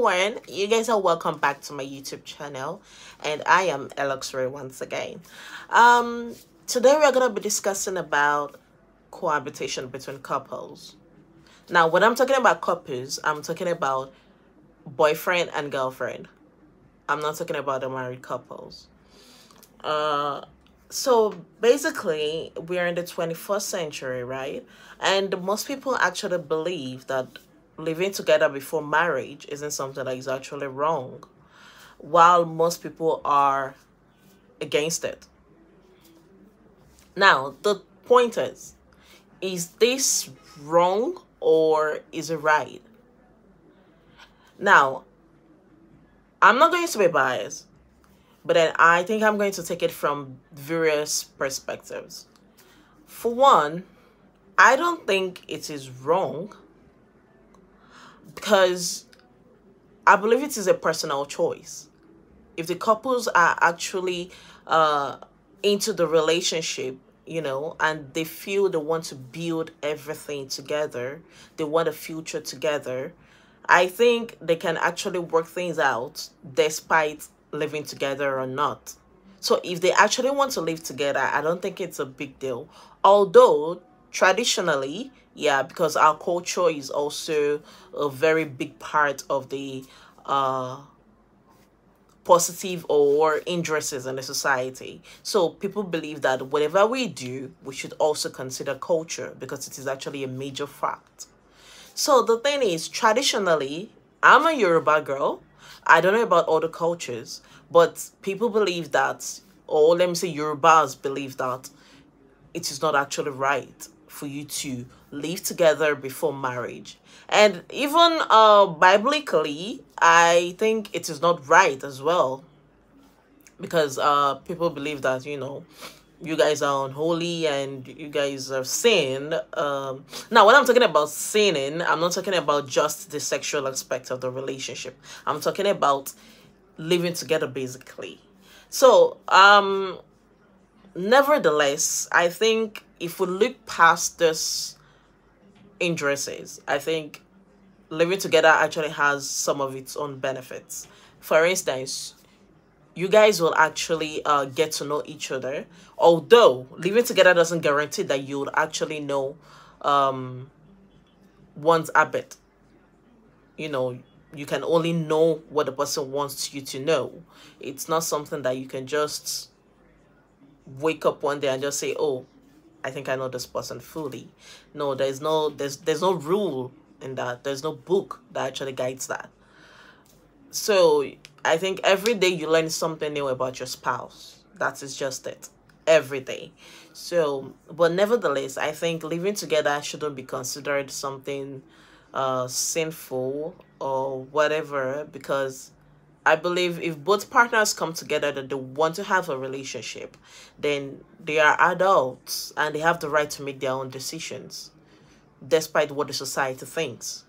everyone you guys are welcome back to my youtube channel and i am Eluxray once again. Um today we're going to be discussing about cohabitation between couples. Now when i'm talking about couples i'm talking about boyfriend and girlfriend. I'm not talking about the married couples. Uh so basically we're in the 21st century right? And most people actually believe that living together before marriage isn't something that is actually wrong, while most people are against it. Now, the point is is this wrong or is it right? Now, I'm not going to be biased, but then I think I'm going to take it from various perspectives. For one, I don't think it is wrong because I believe it is a personal choice. If the couples are actually uh, into the relationship, you know, and they feel they want to build everything together, they want a future together, I think they can actually work things out despite living together or not. So if they actually want to live together, I don't think it's a big deal. Although traditionally, yeah because our culture is also a very big part of the uh positive or interests in the society. So people believe that whatever we do we should also consider culture because it is actually a major fact. So the thing is traditionally i'm a yoruba girl. I don't know about other cultures but people believe that or let me say yorubas believe that it is not actually right for you to live together before marriage. And even uh, biblically, I think it is not right as well. Because uh, people believe that, you know, you guys are unholy and you guys are sinned. Um, now, when I'm talking about sinning, I'm not talking about just the sexual aspect of the relationship. I'm talking about living together, basically. So, um, nevertheless, I think if we look past this interests, I think living together actually has some of its own benefits. For instance, you guys will actually uh, get to know each other. Although living together doesn't guarantee that you'll actually know um, one's habit. You know, you can only know what the person wants you to know. It's not something that you can just wake up one day and just say, oh, I think I know this person fully. No, there's no there's there's no rule in that. There's no book that actually guides that. So I think every day you learn something new about your spouse. That is just it. Every day. So but nevertheless, I think living together shouldn't be considered something uh sinful or whatever because I believe if both partners come together that they want to have a relationship, then they are adults and they have the right to make their own decisions, despite what the society thinks.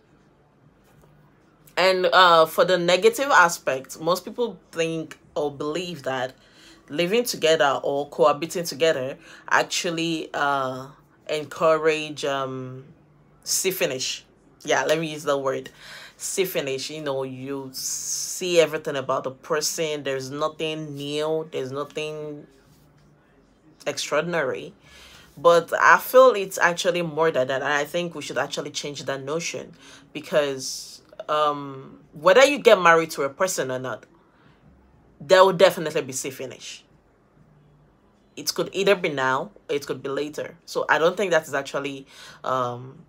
And uh, for the negative aspect, most people think or believe that living together or cohabiting together actually uh, encourage um, see finish. Yeah, let me use the word see finish you know you see everything about the person. There's nothing new. There's nothing extraordinary. But i feel it's actually more than that. And i think we should actually change that notion because um whether you get married to a person or not there will definitely be see finish. It could either be now it could be later. So i don't think that is actually um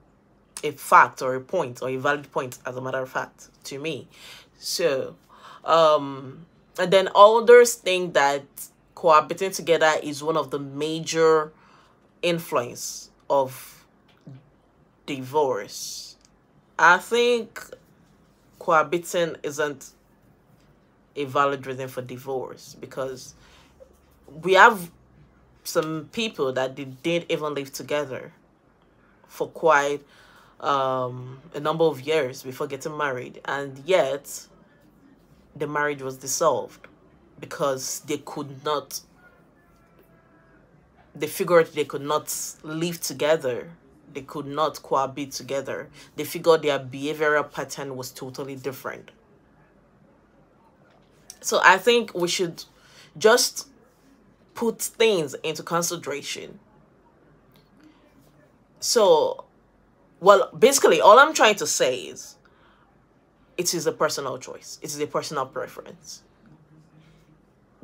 a fact or a point or a valid point as a matter of fact to me. So um and then others think that cohabiting together is one of the major influence of divorce. I think cohabiting isn't a valid reason for divorce because we have some people that they didn't even live together for quite um, a number of years before getting married, and yet the marriage was dissolved because they could not. They figured they could not live together. They could not cohabit together. They figured their behavioral pattern was totally different. So I think we should just put things into consideration. So, well, basically, all I'm trying to say is it is a personal choice, it is a personal preference.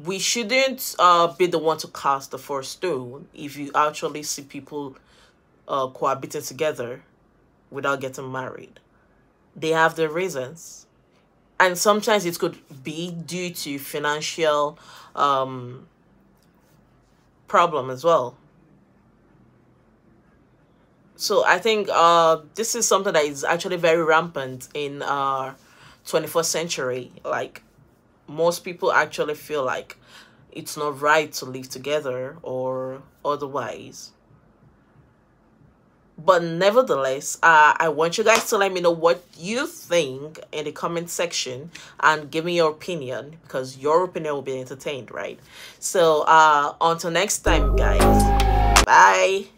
We shouldn't uh, be the one to cast the first stone if you actually see people uh, cohabiting together without getting married. They have their reasons. And sometimes it could be due to financial um, problem as well. So I think uh, this is something that is actually very rampant in our 21st century. Like most people actually feel like it's not right to live together or otherwise. But nevertheless uh, i want you guys to let me know what you think in the comment section and give me your opinion because your opinion will be entertained right? So uh until next time guys. Bye